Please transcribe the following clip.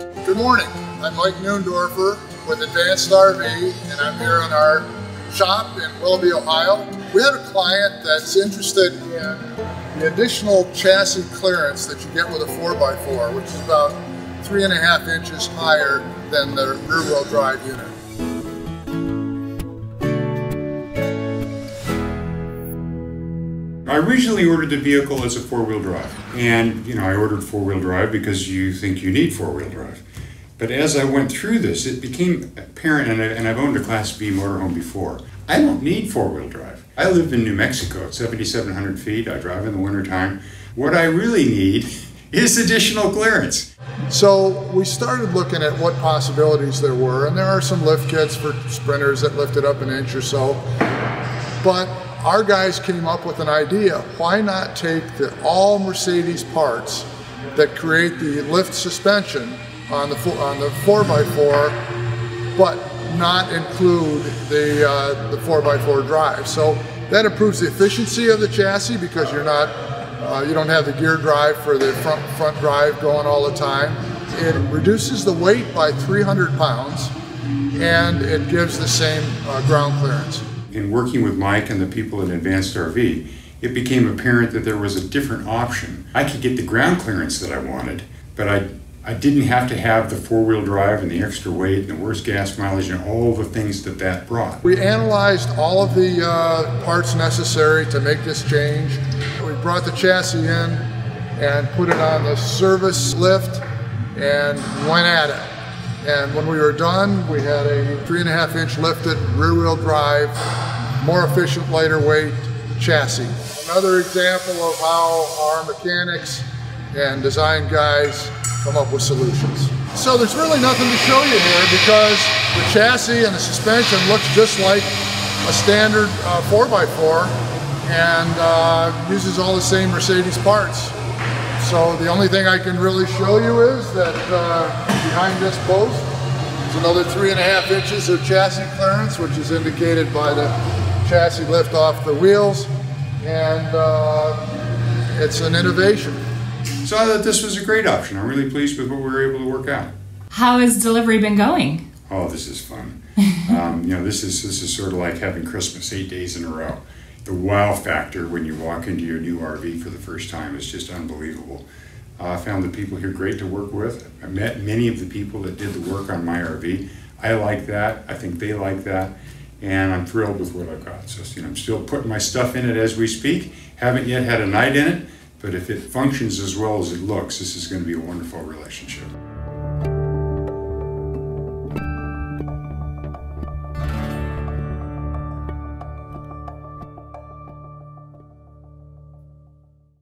Good morning. I'm Mike Neundorfer with Advanced RV, and I'm here in our shop in Willoughby, Ohio. We had a client that's interested in the additional chassis clearance that you get with a 4x4, which is about three and a half inches higher than the rear-wheel drive unit. I originally ordered the vehicle as a four-wheel drive. And, you know, I ordered four-wheel drive because you think you need four-wheel drive. But as I went through this, it became apparent, and, I, and I've owned a Class B motorhome before, I don't need four-wheel drive. I live in New Mexico at 7,700 feet. I drive in the wintertime. What I really need is additional clearance. So we started looking at what possibilities there were, and there are some lift kits for sprinters that lift it up an inch or so. But our guys came up with an idea. Why not take the all Mercedes parts that create the lift suspension on the on the 4x4, but not include the uh, the 4x4 drive. So that improves the efficiency of the chassis because you're not uh, you don't have the gear drive for the front front drive going all the time. It reduces the weight by 300 pounds, and it gives the same uh, ground clearance in working with Mike and the people at Advanced RV, it became apparent that there was a different option. I could get the ground clearance that I wanted, but I, I didn't have to have the four-wheel drive and the extra weight and the worse gas mileage and all the things that that brought. We analyzed all of the uh, parts necessary to make this change. We brought the chassis in and put it on the service lift and went at it. And when we were done, we had a three and a half inch lifted rear wheel drive, more efficient, lighter weight chassis. Another example of how our mechanics and design guys come up with solutions. So there's really nothing to show you here because the chassis and the suspension looks just like a standard uh, 4x4 and uh, uses all the same Mercedes parts. So the only thing I can really show you is that uh, behind this post is another three and a half inches of chassis clearance, which is indicated by the chassis lift off the wheels. And uh, it's an innovation. So I thought this was a great option. I'm really pleased with what we were able to work out. How has delivery been going? Oh, this is fun. um, you know, this is this is sort of like having Christmas eight days in a row the wow factor when you walk into your new RV for the first time is just unbelievable. Uh, I found the people here great to work with. I met many of the people that did the work on my RV. I like that. I think they like that. And I'm thrilled with what I've got. So, you know, I'm still putting my stuff in it as we speak. Haven't yet had a night in it, but if it functions as well as it looks, this is going to be a wonderful relationship.